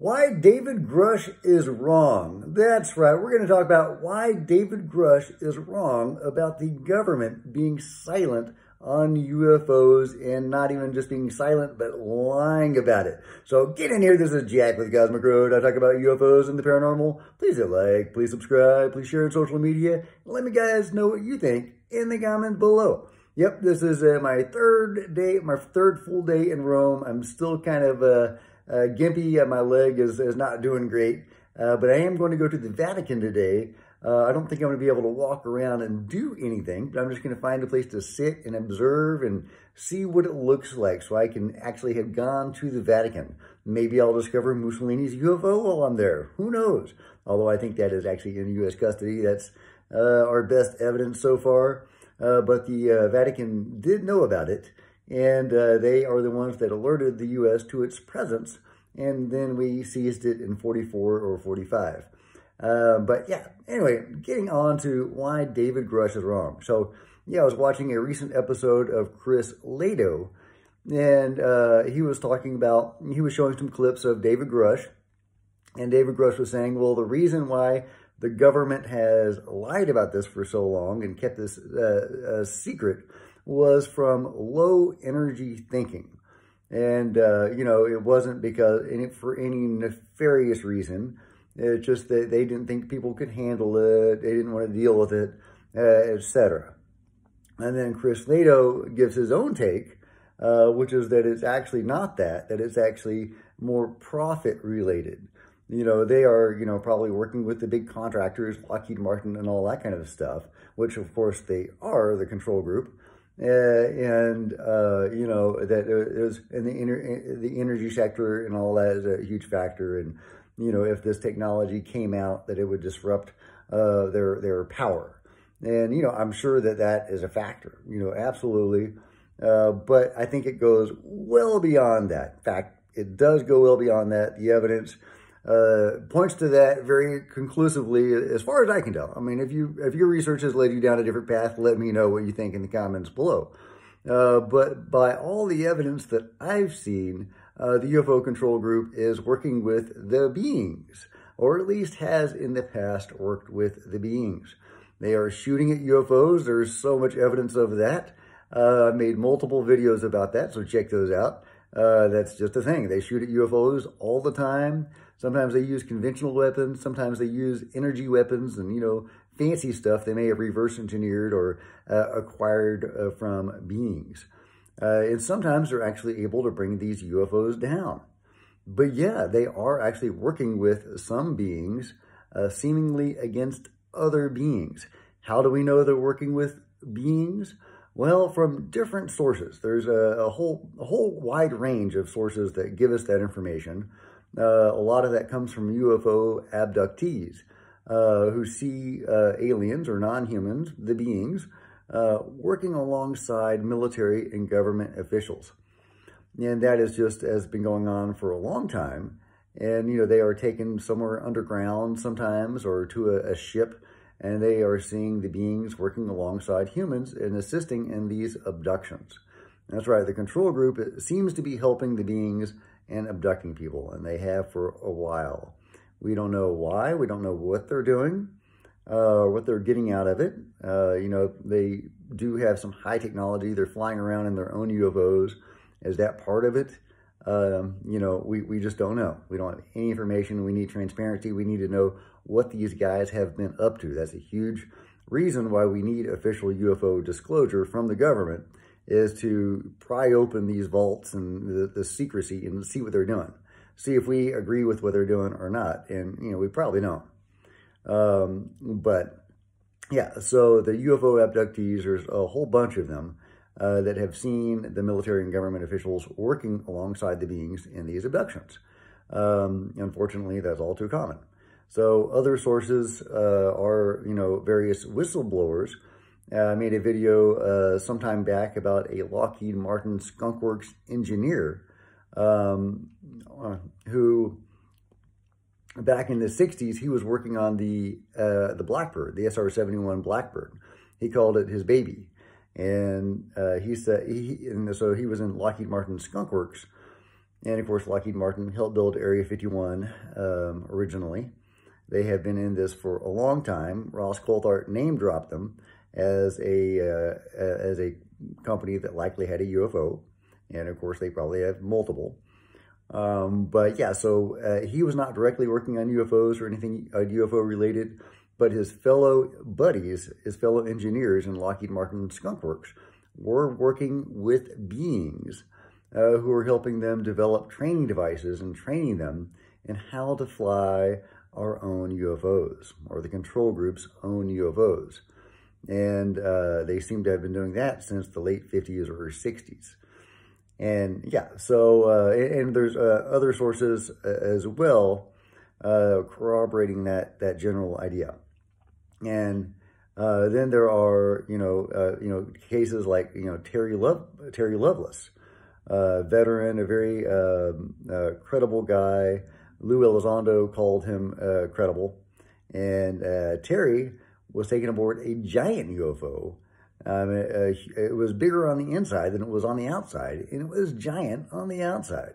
Why David Grusch is wrong. That's right. We're going to talk about why David Grusch is wrong about the government being silent on UFOs and not even just being silent, but lying about it. So get in here. This is Jack with Cosmic Road. I talk about UFOs and the paranormal. Please hit like, please subscribe, please share on social media. Let me guys know what you think in the comments below. Yep, this is uh, my third day, my third full day in Rome. I'm still kind of uh, uh, gimpy. my leg is, is not doing great, uh, but I am going to go to the Vatican today. Uh, I don't think I'm going to be able to walk around and do anything, but I'm just going to find a place to sit and observe and see what it looks like so I can actually have gone to the Vatican. Maybe I'll discover Mussolini's UFO while I'm there. Who knows? Although I think that is actually in U.S. custody. That's uh, our best evidence so far. Uh, but the uh, Vatican did know about it and uh, they are the ones that alerted the U.S. to its presence, and then we seized it in 44 or 45. Uh, but yeah, anyway, getting on to why David Grusch is wrong. So yeah, I was watching a recent episode of Chris Lehto, and uh, he was talking about, he was showing some clips of David Grusch, and David Grusch was saying, well, the reason why the government has lied about this for so long and kept this uh, secret was from low energy thinking. And, uh, you know, it wasn't because any, for any nefarious reason. It's just that they didn't think people could handle it. They didn't want to deal with it, uh, etc. And then Chris Lehto gives his own take, uh, which is that it's actually not that, that it's actually more profit related. You know, they are, you know, probably working with the big contractors, Lockheed Martin and all that kind of stuff, which of course they are, the control group. Uh, and uh, you know that is in the ener the energy sector and all that is a huge factor. And you know if this technology came out, that it would disrupt uh, their their power. And you know I'm sure that that is a factor. You know absolutely. Uh, but I think it goes well beyond that. In fact, it does go well beyond that. The evidence uh, points to that very conclusively, as far as I can tell. I mean, if you if your research has led you down a different path, let me know what you think in the comments below. Uh, but by all the evidence that I've seen, uh, the UFO control group is working with the beings, or at least has in the past worked with the beings. They are shooting at UFOs. There's so much evidence of that. Uh, I made multiple videos about that, so check those out. Uh, that's just a thing. They shoot at UFOs all the time. Sometimes they use conventional weapons. Sometimes they use energy weapons and, you know, fancy stuff they may have reverse engineered or uh, acquired uh, from beings. Uh, and sometimes they're actually able to bring these UFOs down. But yeah, they are actually working with some beings uh, seemingly against other beings. How do we know they're working with beings? Well, from different sources. There's a, a, whole, a whole wide range of sources that give us that information. Uh, a lot of that comes from UFO abductees uh, who see uh, aliens or non-humans, the beings, uh, working alongside military and government officials. And that is just has been going on for a long time. And, you know, they are taken somewhere underground sometimes or to a, a ship and they are seeing the beings working alongside humans and assisting in these abductions. That's right, the control group seems to be helping the beings and abducting people, and they have for a while. We don't know why. We don't know what they're doing, uh, what they're getting out of it. Uh, you know, they do have some high technology. They're flying around in their own UFOs. Is that part of it? Um, you know, we, we just don't know. We don't have any information. We need transparency. We need to know what these guys have been up to. That's a huge reason why we need official UFO disclosure from the government is to pry open these vaults and the, the secrecy and see what they're doing. See if we agree with what they're doing or not. And, you know, we probably don't. Um, but, yeah, so the UFO abductees, there's a whole bunch of them uh, that have seen the military and government officials working alongside the beings in these abductions. Um, unfortunately, that's all too common. So other sources uh, are, you know, various whistleblowers I made a video uh, sometime back about a Lockheed Martin Skunk Works engineer um, uh, who, back in the 60s, he was working on the uh, the Blackbird, the SR-71 Blackbird. He called it his baby. And uh, he said, he, and so he was in Lockheed Martin Skunk Works. And of course, Lockheed Martin helped build Area 51 um, originally. They have been in this for a long time. Ross Coulthart name dropped them as a uh, as a company that likely had a UFO, and of course they probably have multiple. Um, but yeah, so uh, he was not directly working on UFOs or anything uh, UFO related, but his fellow buddies, his fellow engineers in Lockheed Martin Skunk Works, were working with beings uh, who were helping them develop training devices and training them in how to fly our own UFOs or the control group's own UFOs. And uh, they seem to have been doing that since the late 50s or 60s. And yeah, so, uh, and there's uh, other sources uh, as well uh, corroborating that, that general idea. And uh, then there are, you know, you know, cases like, you know, Terry, Love, Terry Lovelace, veteran, a very um, credible guy, Lou Elizondo called him credible. And Terry was taken aboard a giant UFO. Um, it, uh, it, was bigger on the inside than it was on the outside, and it was giant on the outside.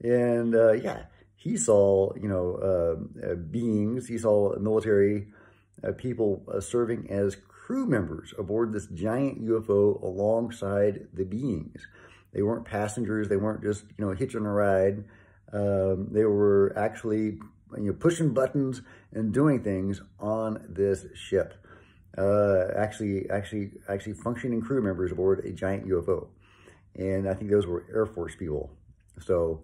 And uh, yeah, he saw, you know, uh, beings, he saw military uh, people serving as crew members aboard this giant UFO alongside the beings. They weren't passengers. They weren't just, you know, hitching a ride. Um, they were actually you know, pushing buttons and doing things on this ship. Uh, actually, actually, actually functioning crew members aboard a giant UFO. And I think those were Air Force people. So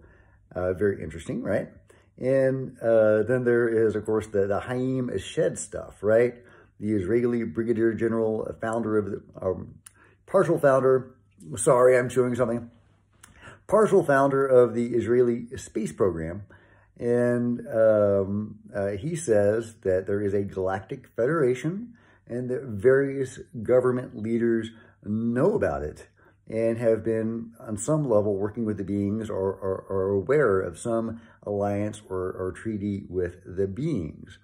uh, very interesting, right? And uh, then there is, of course, the, the Haim Eshed stuff, right? The Israeli Brigadier General, founder of the, um, partial founder, sorry, I'm chewing something, partial founder of the Israeli space program. And um, uh, he says that there is a galactic federation and that various government leaders know about it and have been on some level working with the beings or, or aware of some alliance or, or, treaty with the beings.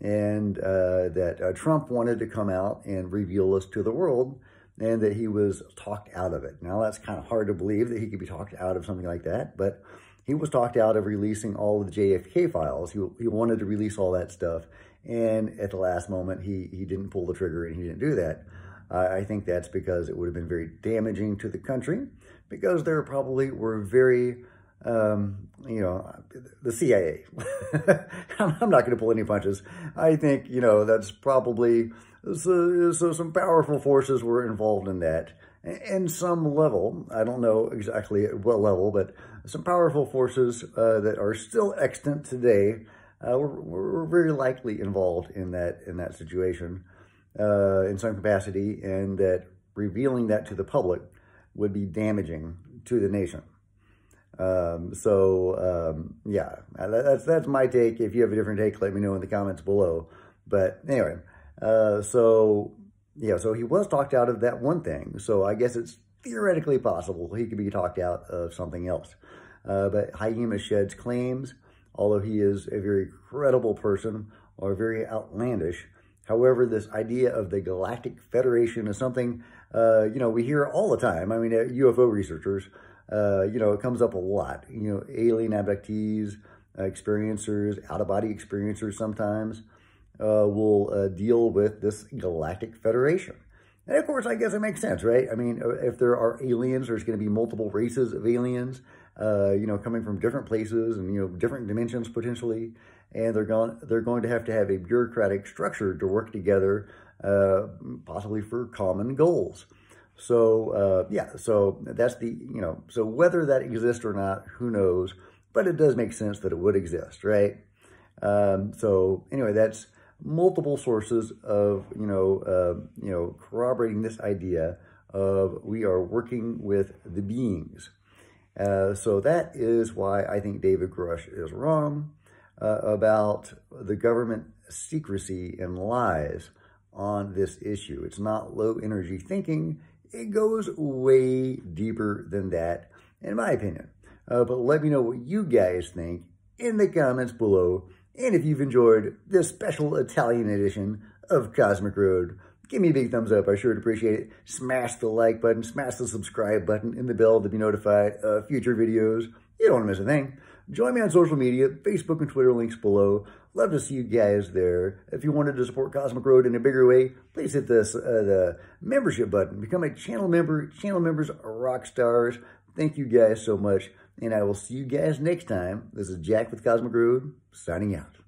And uh, that uh, Trump wanted to come out and reveal this to the world and that he was talked out of it. Now, that's kind of hard to believe that he could be talked out of something like that, but he was talked out of releasing all of the JFK files. He, he wanted to release all that stuff, and at the last moment, he, he didn't pull the trigger and he didn't do that. Uh, I think that's because it would have been very damaging to the country, because there probably were very um, you know, the CIA. I'm not going to pull any punches. I think, you know, that's probably, so, so some powerful forces were involved in that. And some level, I don't know exactly at what level, but some powerful forces uh, that are still extant today uh, were, were, very likely involved in that in that situation uh, in some capacity, and that revealing that to the public would be damaging to the nation. Um, so, um, yeah, uh, that's, that's my take. If you have a different take, let me know in the comments below. But anyway, uh, so, yeah, so he was talked out of that one thing. So I guess it's theoretically possible he could be talked out of something else. Uh, but Haim Eshed's claims, although he is a very credible person or very outlandish, However, this idea of the Galactic Federation is something, uh, you know, we hear all the time. I mean, UFO uh, researchers, uh, you know, it comes up a lot. You know, alien abductees, uh, experiencers, out-of-body experiencers sometimes uh, will uh, deal with this galactic federation. And of course, I guess it makes sense, right? I mean, uh, if there are aliens, there's going to be multiple races of aliens, uh, you know, coming from different places and, you know, different dimensions potentially. And they're going, they're going to have to have a bureaucratic structure to work together, possibly for common goals. So, uh, yeah, so that's the, you know, so whether that exists or not, who knows, but it does make sense that it would exist, right? Um, so anyway, that's multiple sources of, you know, uh, you know, corroborating this idea of we are working with the beings. Uh, so that is why I think David Grusch is wrong uh, about the government secrecy and lies on this issue. It's not low energy thinking. It goes way deeper than that, in my opinion. Uh, but let me know what you guys think in the comments below. And if you've enjoyed this special Italian edition of Cosmic Road, give me a big thumbs up. I sure would appreciate it. Smash the like button, smash the subscribe button, and the bell to be notified of future videos. You don't want to miss a thing. Join me on social media, Facebook and Twitter, links below. Love to see you guys there. If you wanted to support Cosmic Road in a bigger way, please hit this uh, the membership button. Become a channel member. Channel members are rock stars. Thank you guys so much, and I will see you guys next time. This is Jack with Cosmic Road, signing out.